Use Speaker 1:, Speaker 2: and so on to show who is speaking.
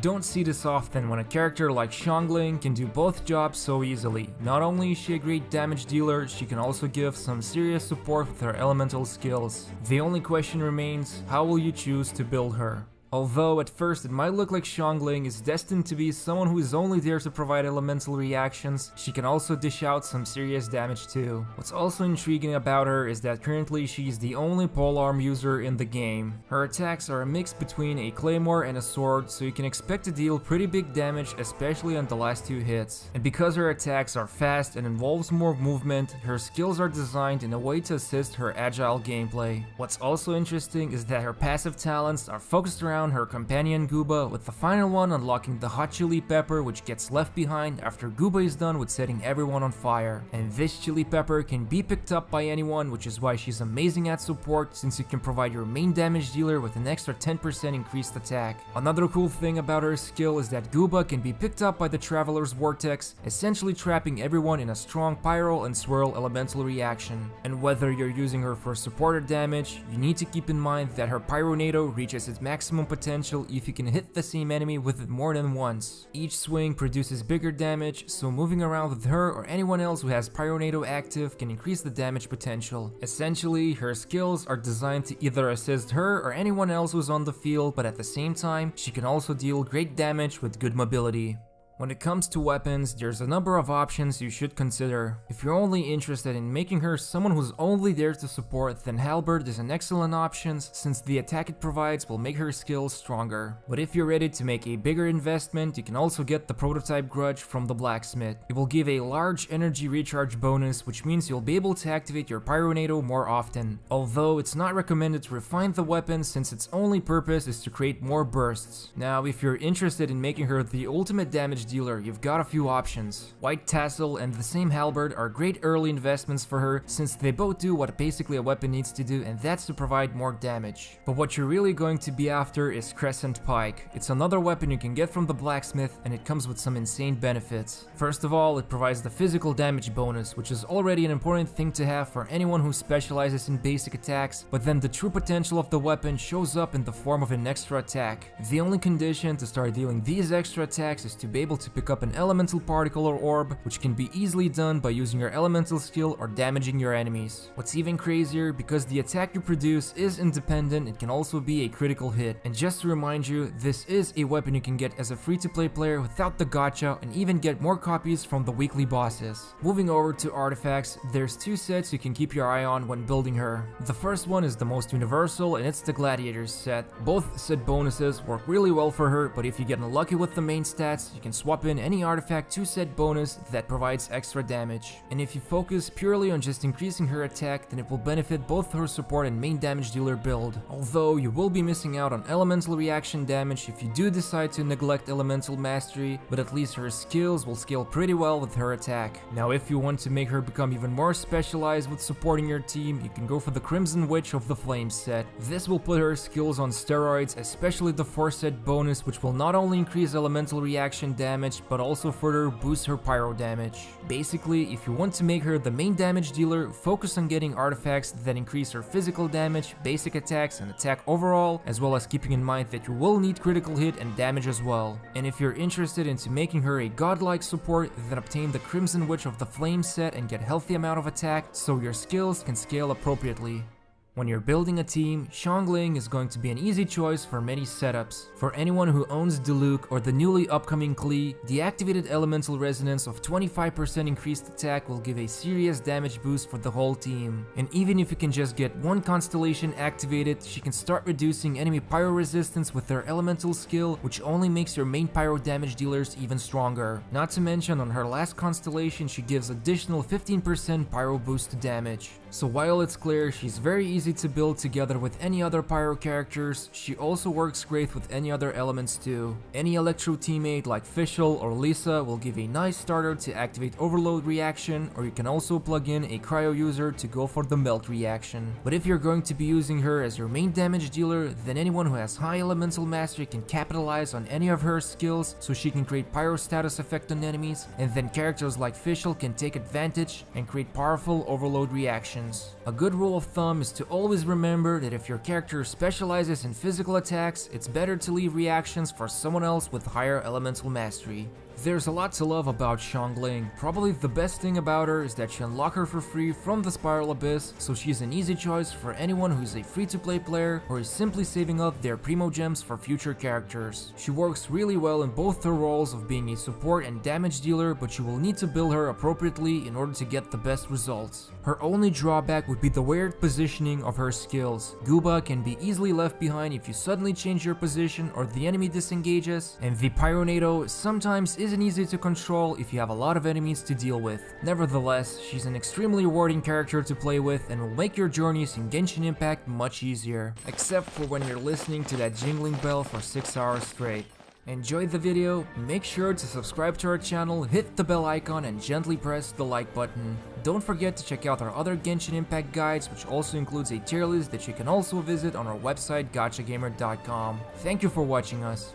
Speaker 1: don't see this often when a character like Xiangling can do both jobs so easily. Not only is she a great damage dealer, she can also give some serious support with her elemental skills. The only question remains, how will you choose to build her? Although at first it might look like Xiangling is destined to be someone who is only there to provide elemental reactions, she can also dish out some serious damage too. What's also intriguing about her is that currently she is the only polearm user in the game. Her attacks are a mix between a claymore and a sword, so you can expect to deal pretty big damage especially on the last two hits. And because her attacks are fast and involves more movement, her skills are designed in a way to assist her agile gameplay. What's also interesting is that her passive talents are focused around her companion Guoba, with the final one unlocking the hot chili pepper which gets left behind after Guoba is done with setting everyone on fire. And this chili pepper can be picked up by anyone, which is why she's amazing at support since you can provide your main damage dealer with an extra 10% increased attack. Another cool thing about her skill is that Gooba can be picked up by the Traveler's Vortex, essentially trapping everyone in a strong Pyro and Swirl elemental reaction. And whether you're using her for support or damage, you need to keep in mind that her Pyronado reaches its maximum potential if you can hit the same enemy with it more than once. Each swing produces bigger damage, so moving around with her or anyone else who has Pyronado active can increase the damage potential. Essentially, her skills are designed to either assist her or anyone else who's on the field, but at the same time, she can also deal great damage with good mobility. When it comes to weapons, there's a number of options you should consider. If you're only interested in making her someone who's only there to support, then Halberd is an excellent option since the attack it provides will make her skills stronger. But if you're ready to make a bigger investment, you can also get the prototype Grudge from the blacksmith. It will give a large energy recharge bonus, which means you'll be able to activate your Pyronado more often. Although it's not recommended to refine the weapon since its only purpose is to create more bursts. Now, if you're interested in making her the ultimate damage dealer, you've got a few options. White Tassel and the same Halberd are great early investments for her since they both do what basically a weapon needs to do and that's to provide more damage. But what you're really going to be after is Crescent Pike. It's another weapon you can get from the blacksmith and it comes with some insane benefits. First of all, it provides the physical damage bonus, which is already an important thing to have for anyone who specializes in basic attacks, but then the true potential of the weapon shows up in the form of an extra attack. The only condition to start dealing these extra attacks is to be able to pick up an elemental particle or orb, which can be easily done by using your elemental skill or damaging your enemies. What's even crazier, because the attack you produce is independent, it can also be a critical hit. And just to remind you, this is a weapon you can get as a free-to-play player without the gacha and even get more copies from the weekly bosses. Moving over to artifacts, there's two sets you can keep your eye on when building her. The first one is the most universal and it's the Gladiators set. Both set bonuses work really well for her, but if you get unlucky with the main stats, you can swap in any artifact 2 set bonus that provides extra damage. And if you focus purely on just increasing her attack, then it will benefit both her support and main damage dealer build. Although you will be missing out on elemental reaction damage if you do decide to neglect elemental mastery, but at least her skills will scale pretty well with her attack. Now if you want to make her become even more specialized with supporting your team, you can go for the Crimson Witch of the Flames set. This will put her skills on steroids, especially the 4 set bonus which will not only increase elemental reaction damage, damage, but also further boost her pyro damage. Basically, if you want to make her the main damage dealer, focus on getting artifacts that increase her physical damage, basic attacks, and attack overall, as well as keeping in mind that you will need critical hit and damage as well. And if you're interested into making her a godlike support, then obtain the Crimson Witch of the Flame set and get healthy amount of attack so your skills can scale appropriately. When you're building a team, Xiangling is going to be an easy choice for many setups. For anyone who owns Diluc or the newly upcoming Klee, the activated elemental resonance of 25% increased attack will give a serious damage boost for the whole team. And even if you can just get one constellation activated, she can start reducing enemy pyro resistance with her elemental skill, which only makes your main pyro damage dealers even stronger. Not to mention on her last constellation she gives additional 15% pyro boost to damage. So while it's clear she's very easy to build together with any other Pyro characters, she also works great with any other elements too. Any Electro teammate like Fischl or Lisa will give a nice starter to activate Overload reaction, or you can also plug in a Cryo user to go for the Melt reaction. But if you're going to be using her as your main damage dealer, then anyone who has high elemental mastery can capitalize on any of her skills so she can create Pyro status effect on enemies, and then characters like Fischl can take advantage and create powerful Overload reactions. A good rule of thumb is to always remember that if your character specializes in physical attacks, it's better to leave reactions for someone else with higher elemental mastery. There's a lot to love about Xiangling. Probably the best thing about her is that you unlock her for free from the Spiral Abyss, so she's an easy choice for anyone who's a free-to-play player or is simply saving up their Primo Gems for future characters. She works really well in both the roles of being a support and damage dealer, but you will need to build her appropriately in order to get the best results. Her only drawback would be the weird positioning of her skills. Guoba can be easily left behind if you suddenly change your position or the enemy disengages, and the Pyronado sometimes is isn't easy to control if you have a lot of enemies to deal with. Nevertheless, she's an extremely rewarding character to play with and will make your journeys in Genshin Impact much easier. Except for when you're listening to that jingling bell for 6 hours straight. Enjoyed the video? Make sure to subscribe to our channel, hit the bell icon and gently press the like button. Don't forget to check out our other Genshin Impact guides which also includes a tier list that you can also visit on our website gachagamer.com. Thank you for watching us.